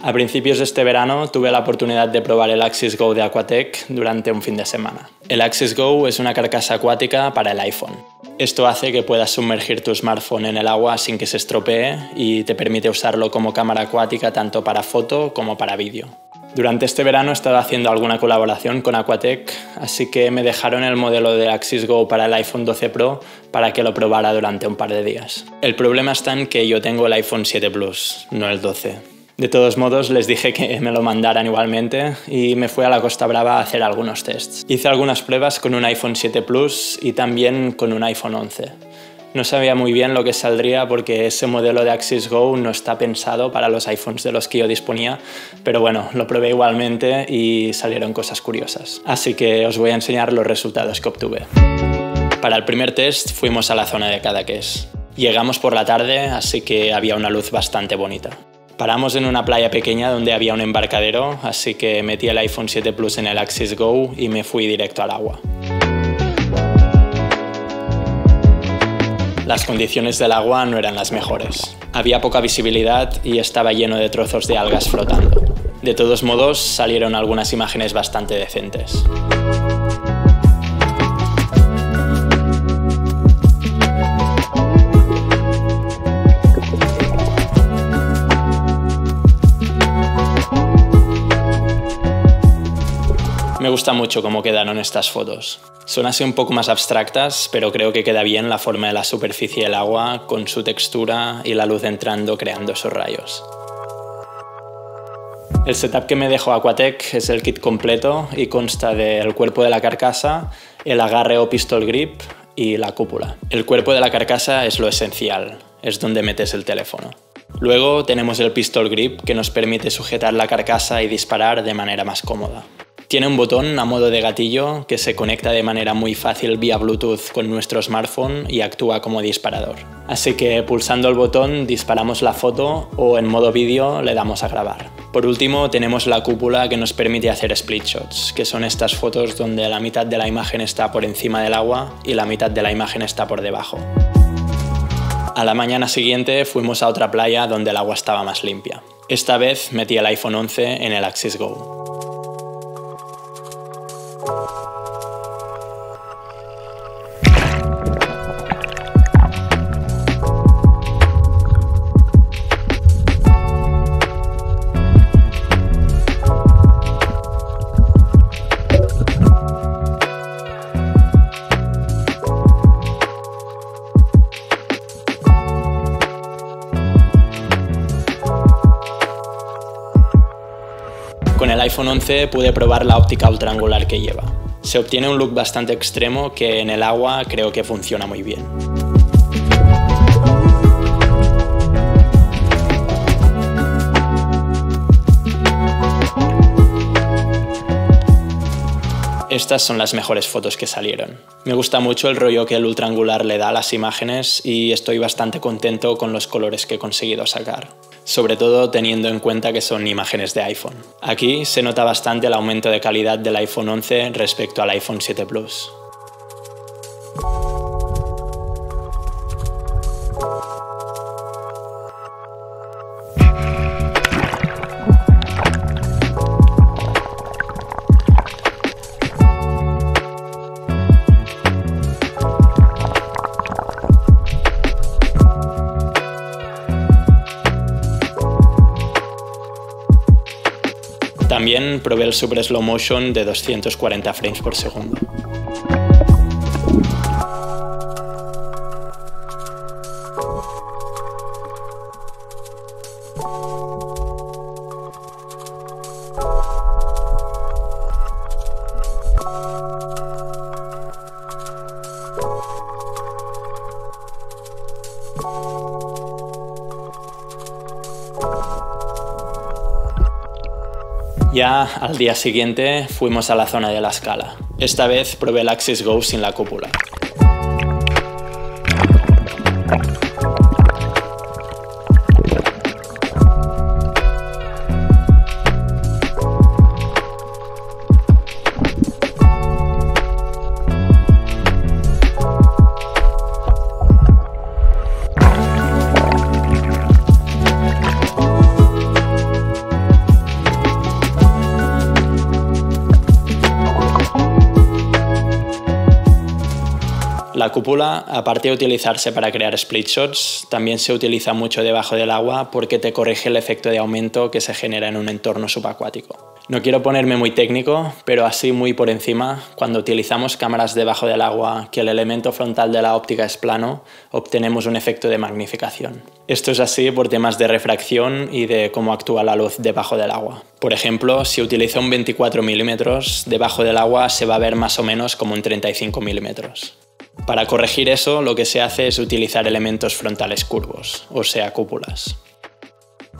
A principios de este verano tuve la oportunidad de probar el Axis Go de Aquatec durante un fin de semana. El Axis Go es una carcasa acuática para el iPhone. Esto hace que puedas sumergir tu smartphone en el agua sin que se estropee y te permite usarlo como cámara acuática tanto para foto como para vídeo. Durante este verano he estado haciendo alguna colaboración con Aquatec, así que me dejaron el modelo de Axis Go para el iPhone 12 Pro para que lo probara durante un par de días. El problema está en que yo tengo el iPhone 7 Plus, no el 12. De todos modos, les dije que me lo mandaran igualmente y me fui a la Costa Brava a hacer algunos tests. Hice algunas pruebas con un iPhone 7 Plus y también con un iPhone 11. No sabía muy bien lo que saldría porque ese modelo de Axis Go no está pensado para los iPhones de los que yo disponía, pero bueno, lo probé igualmente y salieron cosas curiosas. Así que os voy a enseñar los resultados que obtuve. Para el primer test fuimos a la zona de Cadaqués. Llegamos por la tarde, así que había una luz bastante bonita. Paramos en una playa pequeña donde había un embarcadero, así que metí el iPhone 7 Plus en el Axis Go y me fui directo al agua. Las condiciones del agua no eran las mejores. Había poca visibilidad y estaba lleno de trozos de algas flotando. De todos modos, salieron algunas imágenes bastante decentes. Me gusta mucho cómo quedaron estas fotos. Son así un poco más abstractas, pero creo que queda bien la forma de la superficie del agua con su textura y la luz entrando creando esos rayos. El setup que me dejó Aquatec es el kit completo y consta del cuerpo de la carcasa, el agarre o pistol grip y la cúpula. El cuerpo de la carcasa es lo esencial, es donde metes el teléfono. Luego tenemos el pistol grip que nos permite sujetar la carcasa y disparar de manera más cómoda. Tiene un botón a modo de gatillo que se conecta de manera muy fácil vía Bluetooth con nuestro smartphone y actúa como disparador. Así que pulsando el botón disparamos la foto o en modo vídeo le damos a grabar. Por último tenemos la cúpula que nos permite hacer split shots, que son estas fotos donde la mitad de la imagen está por encima del agua y la mitad de la imagen está por debajo. A la mañana siguiente fuimos a otra playa donde el agua estaba más limpia. Esta vez metí el iPhone 11 en el Axis Go. iPhone 11 pude probar la óptica ultraangular que lleva. Se obtiene un look bastante extremo que en el agua creo que funciona muy bien. Estas son las mejores fotos que salieron. Me gusta mucho el rollo que el ultraangular le da a las imágenes y estoy bastante contento con los colores que he conseguido sacar sobre todo teniendo en cuenta que son imágenes de iPhone. Aquí se nota bastante el aumento de calidad del iPhone 11 respecto al iPhone 7 Plus. También probé el Super Slow Motion de 240 frames por segundo. Ya al día siguiente fuimos a la zona de la escala. Esta vez probé el Axis Go sin la cúpula. La cúpula, aparte de utilizarse para crear split shots, también se utiliza mucho debajo del agua porque te corrige el efecto de aumento que se genera en un entorno subacuático. No quiero ponerme muy técnico, pero así muy por encima, cuando utilizamos cámaras debajo del agua que el elemento frontal de la óptica es plano, obtenemos un efecto de magnificación. Esto es así por temas de refracción y de cómo actúa la luz debajo del agua. Por ejemplo, si utilizo un 24 milímetros, debajo del agua se va a ver más o menos como un 35 milímetros. Para corregir eso, lo que se hace es utilizar elementos frontales curvos, o sea, cúpulas.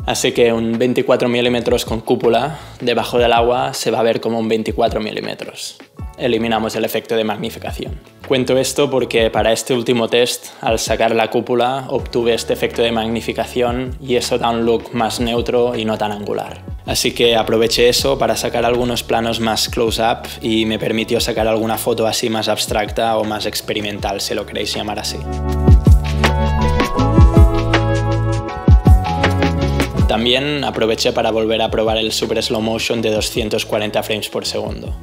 Así que un 24 milímetros con cúpula debajo del agua se va a ver como un 24 milímetros. Eliminamos el efecto de magnificación. Cuento esto porque para este último test, al sacar la cúpula, obtuve este efecto de magnificación y eso da un look más neutro y no tan angular. Así que aproveché eso para sacar algunos planos más close-up y me permitió sacar alguna foto así más abstracta o más experimental, si lo queréis llamar así. También aproveché para volver a probar el super slow motion de 240 frames por segundo.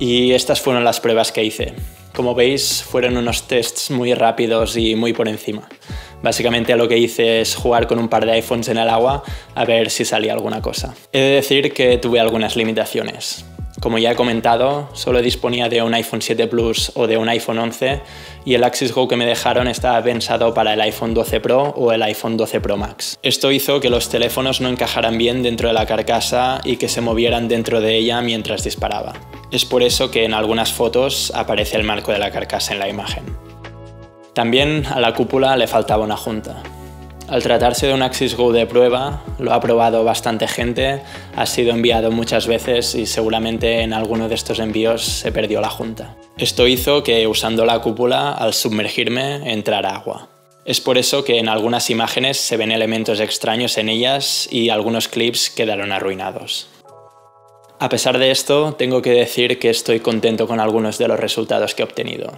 Y estas fueron las pruebas que hice. Como veis, fueron unos tests muy rápidos y muy por encima. Básicamente lo que hice es jugar con un par de iPhones en el agua a ver si salía alguna cosa. He de decir que tuve algunas limitaciones. Como ya he comentado, solo disponía de un iPhone 7 Plus o de un iPhone 11 y el Axis Go que me dejaron estaba pensado para el iPhone 12 Pro o el iPhone 12 Pro Max. Esto hizo que los teléfonos no encajaran bien dentro de la carcasa y que se movieran dentro de ella mientras disparaba. Es por eso que en algunas fotos aparece el marco de la carcasa en la imagen. También a la cúpula le faltaba una junta. Al tratarse de un Axis Go de prueba, lo ha probado bastante gente, ha sido enviado muchas veces y seguramente en alguno de estos envíos se perdió la junta. Esto hizo que usando la cúpula, al sumergirme, entrara agua. Es por eso que en algunas imágenes se ven elementos extraños en ellas y algunos clips quedaron arruinados. A pesar de esto, tengo que decir que estoy contento con algunos de los resultados que he obtenido.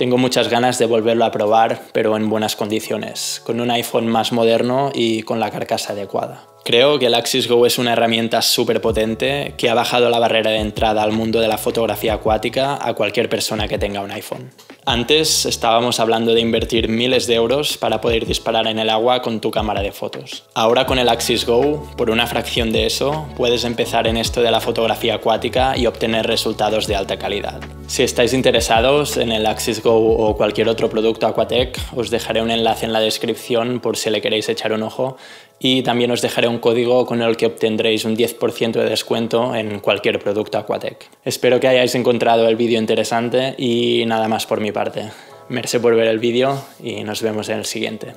Tengo muchas ganas de volverlo a probar, pero en buenas condiciones, con un iPhone más moderno y con la carcasa adecuada. Creo que el Axis Go es una herramienta súper potente que ha bajado la barrera de entrada al mundo de la fotografía acuática a cualquier persona que tenga un iPhone. Antes estábamos hablando de invertir miles de euros para poder disparar en el agua con tu cámara de fotos. Ahora con el Axis Go, por una fracción de eso, puedes empezar en esto de la fotografía acuática y obtener resultados de alta calidad. Si estáis interesados en el Axis Go o cualquier otro producto Aquatech, os dejaré un enlace en la descripción por si le queréis echar un ojo y también os dejaré un código con el que obtendréis un 10% de descuento en cualquier producto Aquatech. Espero que hayáis encontrado el vídeo interesante y nada más por mi parte. Merce por ver el vídeo y nos vemos en el siguiente.